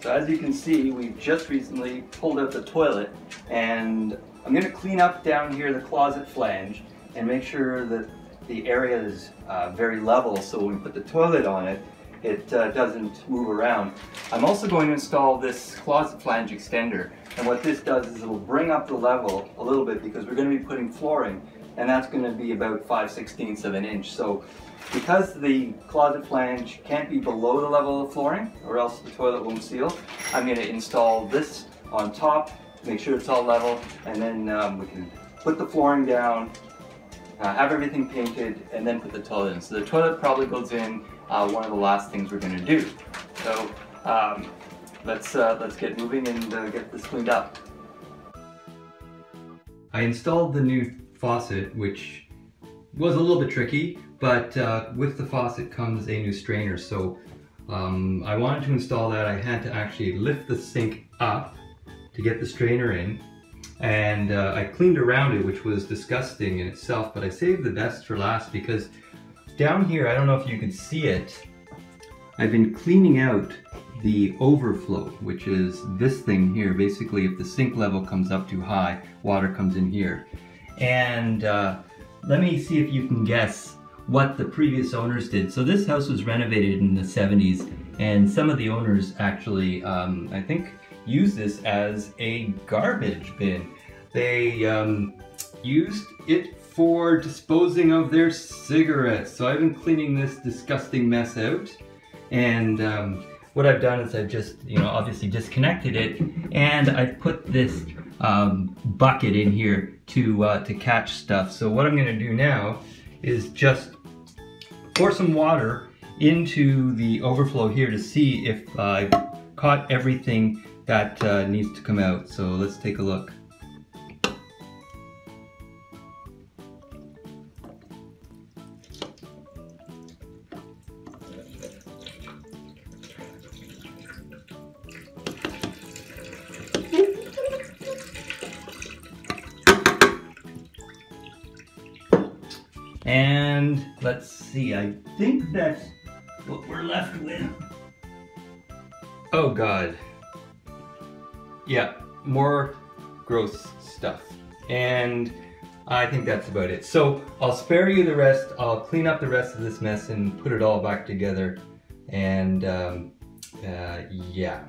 So as you can see, we've just recently pulled out the toilet and I'm going to clean up down here the closet flange and make sure that the area is uh, very level so when we put the toilet on it, it uh, doesn't move around. I'm also going to install this closet flange extender and what this does is it will bring up the level a little bit because we're going to be putting flooring and that's going to be about 5 16ths of an inch. So because the closet flange can't be below the level of flooring or else the toilet won't seal, I'm going to install this on top, make sure it's all level, and then um, we can put the flooring down, uh, have everything painted, and then put the toilet in. So the toilet probably goes in uh, one of the last things we're going to do. So um, let's, uh, let's get moving and uh, get this cleaned up. I installed the new faucet, which was a little bit tricky, but uh, with the faucet comes a new strainer. So um, I wanted to install that. I had to actually lift the sink up to get the strainer in. And uh, I cleaned around it, which was disgusting in itself, but I saved the best for last because down here, I don't know if you can see it, I've been cleaning out the overflow, which is this thing here. Basically, if the sink level comes up too high, water comes in here. And uh, let me see if you can guess what the previous owners did. So this house was renovated in the 70s and some of the owners actually, um, I think, used this as a garbage bin. They um, used it for disposing of their cigarettes. So I've been cleaning this disgusting mess out and um, what I've done is I've just, you know, obviously disconnected it and I've put this um, bucket in here to, uh, to catch stuff. So what I'm gonna do now is just pour some water into the overflow here to see if I've caught everything that uh, needs to come out. So let's take a look. And let's see, I think that's what we're left with. Oh God. Yeah, more gross stuff. And I think that's about it. So I'll spare you the rest. I'll clean up the rest of this mess and put it all back together. And um, uh, yeah.